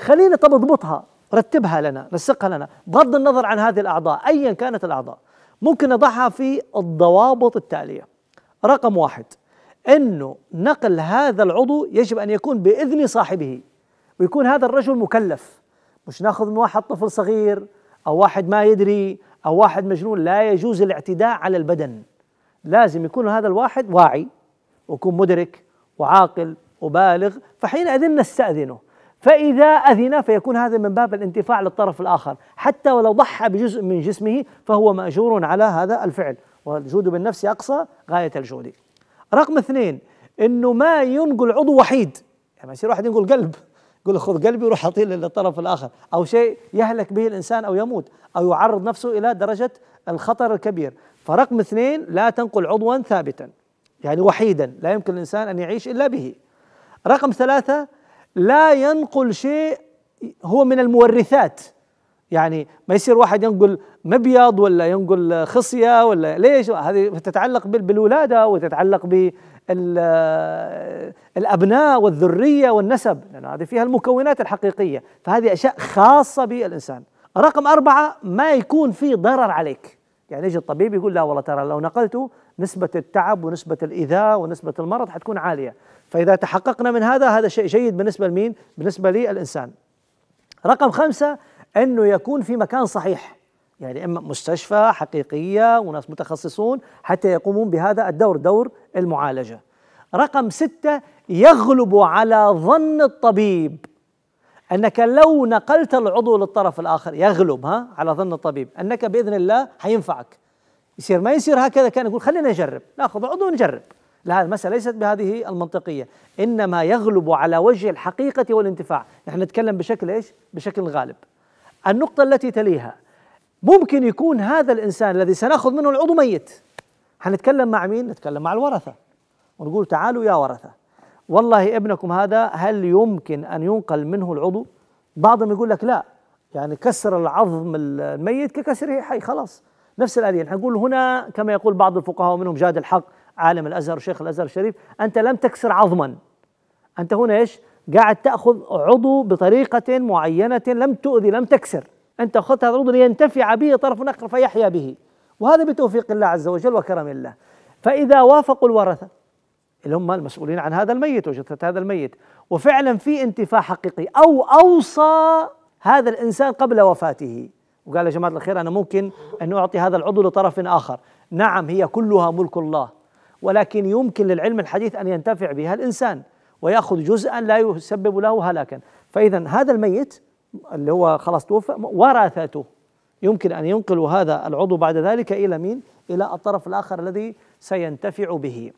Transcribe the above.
خلينا طب اضبطها رتبها لنا نسقها لنا. بغض النظر عن هذه الأعضاء أيا كانت الأعضاء ممكن نضعها في الضوابط التالية. رقم واحد أنه نقل هذا العضو يجب أن يكون بإذن صاحبه ويكون هذا الرجل مكلف. مش ناخذ من واحد طفل صغير أو واحد ما يدري أو واحد مجنون لا يجوز الاعتداء على البدن. لازم يكون هذا الواحد واعي ويكون مدرك وعاقل وبالغ فحينئذ نستأذنه. فإذا أذن فيكون هذا من باب الانتفاع للطرف الآخر. حتى ولو ضحى بجزء من جسمه فهو مأجور على هذا الفعل. والجود بالنفس أقصى غاية الجود رقم اثنين إنه ما ينقل عضو وحيد. يعني ما يصير واحد ينقل قلب. يقول خذ قلبي وروح اعطيه للطرف الآخر. أو شيء يهلك به الإنسان أو يموت. أو يعرض نفسه إلى درجة الخطر الكبير. فرقم اثنين لا تنقل عضوا ثابتا. يعني وحيدا. لا يمكن الإنسان أن يعيش إلا به. رقم ثلاثة لا ينقل شيء هو من المورثات. يعني ما يصير واحد ينقل مبيض ولا ينقل خصية ولا ليش؟ هذه تتعلق بالولادة وتتعلق بالابناء والذرية والنسب لأن هذه فيها المكونات الحقيقية. فهذه أشياء خاصة بالإنسان. رقم أربعة ما يكون في ضرر عليك. يعني يجي الطبيب يقول لا والله ترى لو نقلته نسبة التعب ونسبة الإيذاء ونسبة المرض حتكون عالية. فإذا تحققنا من هذا هذا شيء جيد بالنسبة لمين؟ بالنسبة للإنسان. رقم خمسة أنه يكون في مكان صحيح. يعني إما مستشفى حقيقية وناس متخصصون حتى يقومون بهذا الدور دور المعالجة. رقم ستة يغلب على ظن الطبيب. أنك لو نقلت العضو للطرف الآخر يغلب ها؟ على ظن الطبيب. أنك بإذن الله حينفعك. يصير ما يصير هكذا كان يقول خلينا نجرب ناخذ عضو ونجرب لا المسألة ليست بهذه المنطقية. إنما يغلب على وجه الحقيقة والانتفاع. نحن نتكلم بشكل إيش؟ بشكل غالب. النقطة التي تليها ممكن يكون هذا الإنسان الذي سنأخذ منه العضو ميت. حنتكلم مع مين؟ نتكلم مع الورثة. ونقول تعالوا يا ورثة. والله ابنكم هذا هل يمكن أن ينقل منه العضو؟ بعضهم يقول لك لا. يعني كسر العظم الميت ككسره حي خلاص. نفس الآلية. نقول هنا كما يقول بعض الفقهاء ومنهم جاد الحق عالم الأزهر وشيخ الأزهر الشريف أنت لم تكسر عظما. أنت هنا إيش؟ قاعد تأخذ عضو بطريقة معينة لم تؤذي لم تكسر. أنت أخذت هذا العضو لينتفع به طرف آخر فيحيا به. وهذا بتوفيق الله عز وجل وكرم الله. فإذا وافقوا الورثة اللي هم المسؤولين عن هذا الميت وجثة هذا الميت. وفعلا في انتفاع حقيقي أو أوصى هذا الإنسان قبل وفاته. وقال يا جماعة الخير أنا ممكن أن أعطي هذا العضو لطرف آخر. نعم هي كلها ملك الله. ولكن يمكن للعلم الحديث أن ينتفع بها الإنسان ويأخذ جزءا لا يسبب له هلاكا. فإذا هذا الميت اللي هو خلاص توفى ورثته يمكن أن ينقلوا هذا العضو بعد ذلك إلى مين؟ إلى الطرف الآخر الذي سينتفع به.